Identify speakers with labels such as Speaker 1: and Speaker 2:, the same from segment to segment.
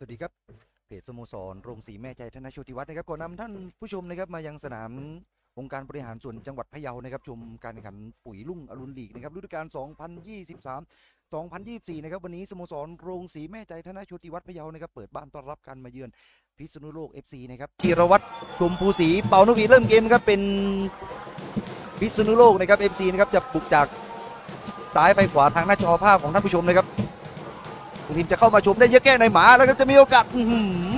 Speaker 1: สวัสดีครับเพจสโมสรโรงสีแม่ใจธนโชติวัฒน์นะครับก่อนนำท่านผู้ชมนะครับมายังสนามองค์การบริหารส่วนจังหวัดพะเยานะครับชมการแข่งขันปุ๋ยลุ่งอรุณลีกนะครับฤดูกาล 2023 2024 นะครับวันนี้สโมสรโรงสีแม่ใจธนโชติวัฒน์พะเยานะครับเปิดบ้านต้อนรับการมาเยือนพิษณุโลก FC นะครับจิรวัตรชมภูศรีเป่านกหวีเริ่มเกมนะครับเป็นพิษณุโลกนะครับ FC นะครับจะบุกจากซ้ายไปขวาทางหน้าจอภาพของท่านผู้ชมนะครับ ทีมจะเข้ามาชมได้เยอะแก้ในหมาแล้วครับจะมีโอกาส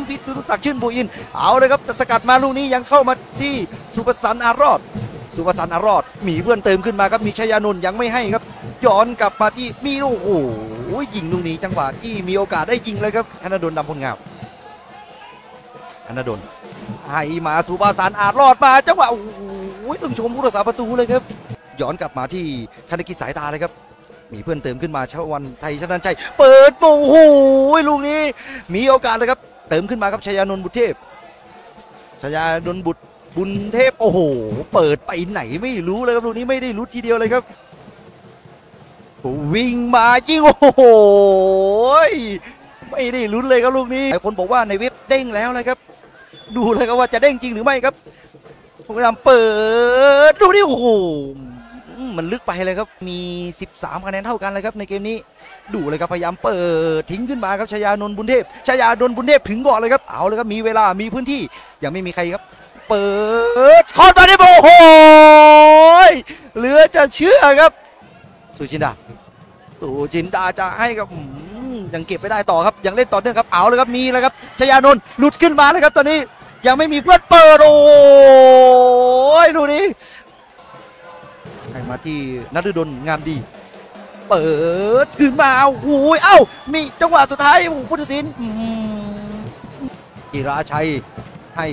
Speaker 1: พิษณุศักดิ์ชื่นบุอิน เอาเลยครับแต่สกัดมาลูกนี้ยังเข้ามาที่สุภสันต์อารอดสุภสันต์อารอดมีเพื่อนเติมขึ้นมาครับมีชยานนท์ยังไม่ให้ครับ ย้อนกลับมาที่มีโอ้โหยิงลูกนี้จังหวะที่มีโอกาสได้ยิงเลยครับธนดลดำพลงามธนดลให้มาสุภสันต์อารอดมาจังหวะโอ้โหต้องชมผู้รักษาประตูเลยครับ ย้อนกลับมาที่ธนกิจสายตาเลยครับ มีเพื่อนเติมขึ้นมาชาวันไทยชนันชัยเปิดโอ้โหลูกนี้ มีโอกาสเลยครับ เติมขึ้นมาครับชยานนท์บุตรเทพชยานนท์บุตรบุญเทพโอ้โห เปิดไปไหนไม่รู้เลยครับลูกนี้ไม่ได้รู้ทีเดียวเลยครับวิ่งมาจริงโอ้โหไม่ได้ลุ้นเลยครับลูกนี้หลายคนบอกว่าในเว็บเด้งแล้วเลยครับ ดูเลยครับว่าจะเด้งจริงหรือไม่ครับพยายามเปิดดูนี่โอ้โห มันลึกไปเลยครับมี 13คะแนนเท่ากันเลยครับในเกมนี้ดูเลยครับพยายามเปิดทิ้งขึ้นมาครับชยานนท์บุญเทพชยานนท์บุญเทพถึงก่อนเลยครับเอาเลยครับมีเวลามีพื้นที่ยังไม่มีใครครับ เปิดคอนมาได้โอ้โหเหลือจะเชื่อครับสุจินดาสุจินดาจะให้ครับยังเก็บไม่ได้ต่อครับยังเล่นต่อเนื่องครับเอาเลยครับมีเลยครับชยานนท์หลุดขึ้นมาเลยครับตอนนี้ยังไม่มีเพื่อนเปิดโอ้ยดูนี่ ให้มาที่นฤดลงามดี เปิดขึ้นมาโอ้โหเอ้า มีจังหวะสุดท้ายโอ้พุทธศิลป์กีราชัยให้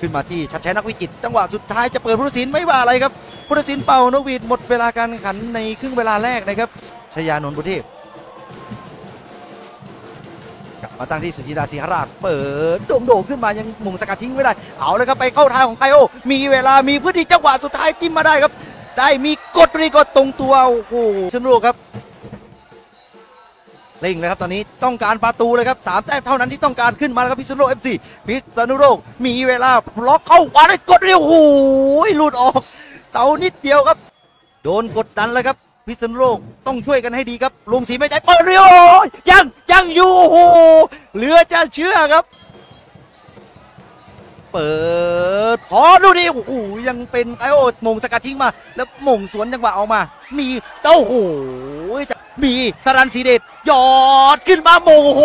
Speaker 1: ขึ้นมาที่ชัดชัยนักวิจิตรจังหวะสุดท้ายจะเปิดพุทธศิลป์ไม่ว่าอะไรครับ พุทธศิลป์เป่านวีดหมดเวลาการแข่งขันในครึ่งเวลาแรกนะครับชยานนท์บุญเทพ กลับมาตั้งที่สุจิราศรีหราชเปิดโด่งๆขึ้นมายังมุงสกัดทิ้งไม่ได้ เอาเลยครับไปเข้าทางของไคโอ มีเวลามีพื้นที่จังหวะสุดท้ายจิ้มมาได้ครับ ได้มีกดรีกดตรงตัวโอ้โหสนุกครับเร่งเลยครับตอนนี้ต้องการประตูเลยครับสามแต้มเท่านั้นที่ต้องการขึ้นมาแล้วครับพิษณุโลกเอฟซีพิษณุโลกมีเวลาล็อกเข้าขวาได้กดเรียวโอ้โหลุดออกเสานิดเดียวครับ โดนกดดันแล้วครับพิษณุโลกต้องช่วยกันให้ดีครับลุงสีไม่ใจเปิดเรียวยัง เหลือจะเชื่อครับ เปิดขอดูดิโอ้โหยังเป็นไอโอมงสกัดทิ้งมา แล้วมงสวนจังหวะออกมา มีเจ้าโอ้โหมีสรันสีเดชยอดขึ้นมามงโอ้โห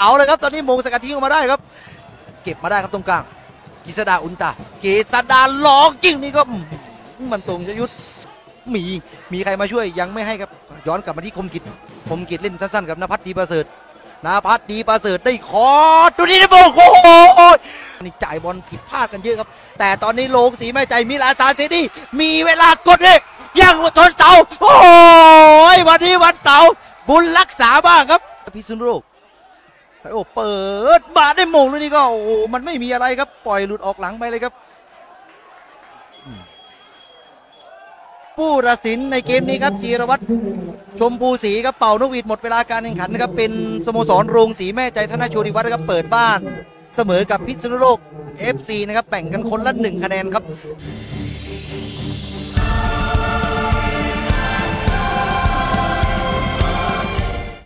Speaker 1: เอาเลยครับ ตอนนี้มงสกัดทิ้งออกมาได้ครับ เก็บมาได้ครับตรงกลางกิษดาอุนตากิษดาหลอกจริงนี่ก็มมันตรงจะยุทธมีมีใครมาช่วยยังไม่ให้ครับ ย้อนกลับมาที่คมกิจคมกิจเล่นสั้นๆกับนภัทรดีประเสริฐ นภัทรดีประเสริฐได้คอดูนี่นะโอ้โหนี่จ่ายบอลผิดพลาดกันเยอะครับ แต่ตอนนี้โลงสีไม่ใจมีลาซาเซนี่มีเวลากดเลยยังทนเสาโอ้ยวันนี้วันเสาร์บุญรักษาบ้างครับพิษณุโลกโอ้เปิดมาได้มงเลยนี่ก็โอ้มันไม่มีอะไรครับ ปล่อยหลุดออกหลังไปเลยครับ ผู้ตัดสินในเกมนี้ครับจีรวัตรชมพูศรีครับเป่านกหวีดหมดเวลาการแข่งขันนะครับเป็นสโมสรโรงสีแม่ใจธนาชติวัฒน์นะครับเปิดบ้านเสมอกับพิษณุโลก FC นะครับแบ่งกันคนละหนึ่งคะแนนครับ